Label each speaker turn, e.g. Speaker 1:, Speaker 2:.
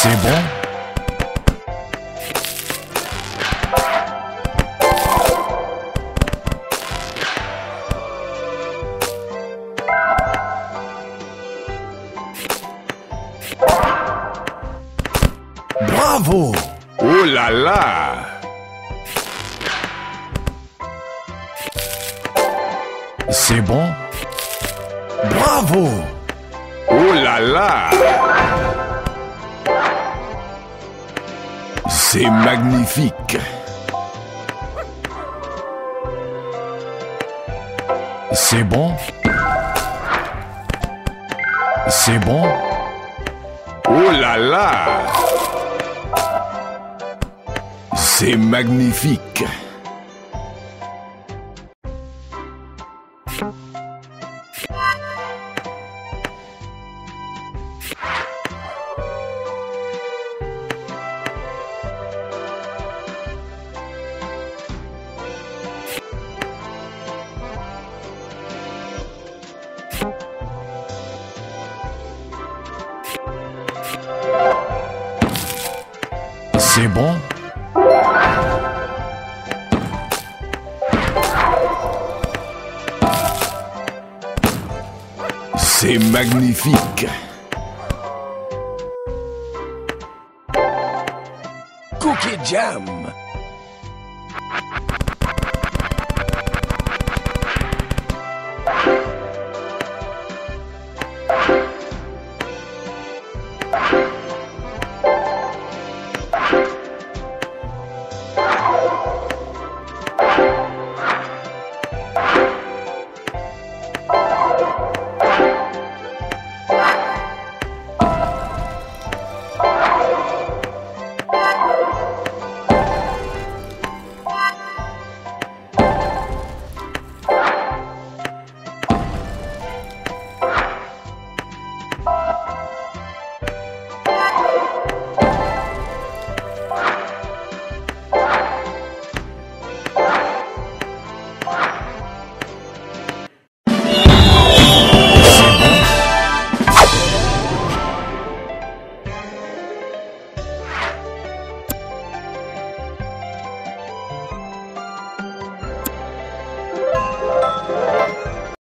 Speaker 1: C'est bon Bravo!
Speaker 2: Oh là là!
Speaker 1: C'est bon? Bravo!
Speaker 2: Oh là là!
Speaker 1: C'est magnifique! C'est bon? C'est bon?
Speaker 2: Oh là là
Speaker 1: C'est magnifique. C'est bon? C'est magnifique.
Speaker 2: Cookie Jam.